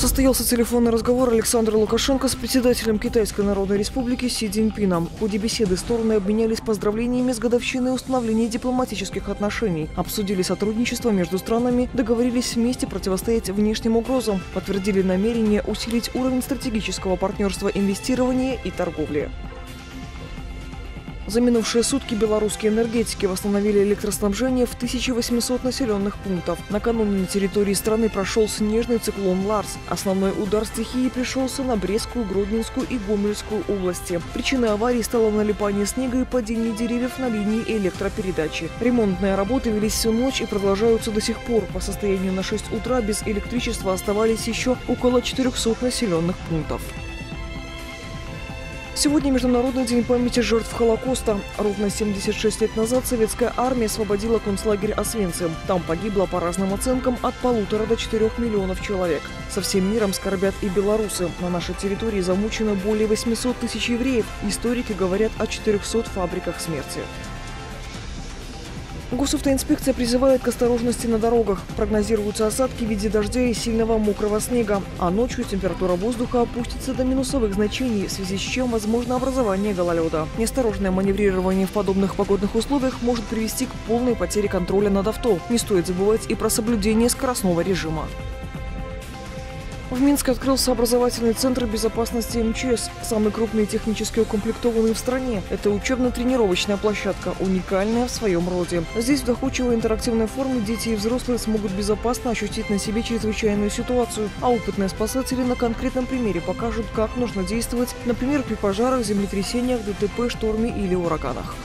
Состоялся телефонный разговор Александра Лукашенко с председателем Китайской Народной Республики Си Цзиньпином. В ходе беседы стороны обменялись поздравлениями с годовщиной установления дипломатических отношений, обсудили сотрудничество между странами, договорились вместе противостоять внешним угрозам, подтвердили намерение усилить уровень стратегического партнерства инвестирования и торговли. За минувшие сутки белорусские энергетики восстановили электроснабжение в 1800 населенных пунктов. Накануне на территории страны прошел снежный циклон Ларс. Основной удар стихии пришелся на Брестскую, Гродненскую и Гомельскую области. Причиной аварии стало налипание снега и падение деревьев на линии электропередачи. Ремонтные работы велись всю ночь и продолжаются до сих пор. По состоянию на 6 утра без электричества оставались еще около 400 населенных пунктов. Сегодня Международный день памяти жертв Холокоста. Ровно 76 лет назад советская армия освободила концлагерь Освенцим. Там погибло по разным оценкам от полутора до четырех миллионов человек. Со всем миром скорбят и белорусы. На нашей территории замучено более 800 тысяч евреев. Историки говорят о 400 фабриках смерти. Госавтоинспекция призывает к осторожности на дорогах. Прогнозируются осадки в виде дождя и сильного мокрого снега. А ночью температура воздуха опустится до минусовых значений, в связи с чем возможно образование гололеда. Неосторожное маневрирование в подобных погодных условиях может привести к полной потере контроля над авто. Не стоит забывать и про соблюдение скоростного режима. В Минске открылся образовательный центр безопасности МЧС, самый крупный технически укомплектованный в стране. Это учебно-тренировочная площадка, уникальная в своем роде. Здесь в доходчивой интерактивной форме дети и взрослые смогут безопасно ощутить на себе чрезвычайную ситуацию, а опытные спасатели на конкретном примере покажут, как нужно действовать, например, при пожарах, землетрясениях, ДТП, шторме или ураганах.